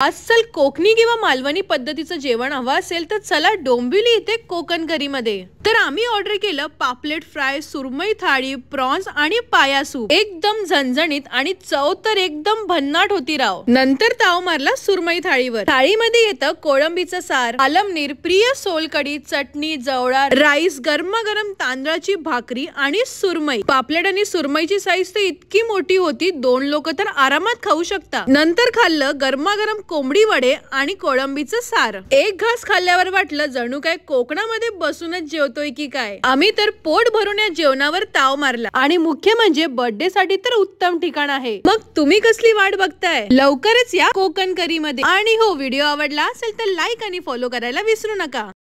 अस्सल कोकणी किंवा मालवणी पद्धतीचं जेवण हवं असेल तर चला डोंबिवली इथे कोकण करीमध्ये तर आम्ही ऑर्डर केलं पापलेट फ्राय सुरमई थाळी प्रॉन्स आणि पाया सूप. एकदम झणझणीत आणि चव तर एकदम भन्नाट होती राव. नंतर ताव मारला सुरमई थाळीवर. थाळीमध्ये येतं कोळंबीचं सार आलमनीर प्रिय सोलकडी चटणी जवळा राईस गरमागरम तांदळाची भाकरी आणि सुरमई. पापलेट आणि सुरमईची साईज तर इतकी मोठी होती दोन लोक तर आरामात खाऊ शकता. नंतर खाल्लं गरमागरम कोंबडी वडे आणि कोळंबीचं सार. एक घास खाल्ल्यावर वाटलं जणू काय कोकणामध्ये बसूनच करतोय की काय? आम्ही तर पोट भरून या जेवणावर ताव मारला. आणि मुख्य म्हणजे बर्थडे साठी तर उत्तम ठिकाण आहे. मग तुम्ही कसली वाट बघताय? लवकरच या कोकण करी मध्ये आणि हो व्हिडिओ आवडला असेल तर लाईक आणि फॉलो करायला विसरू नका.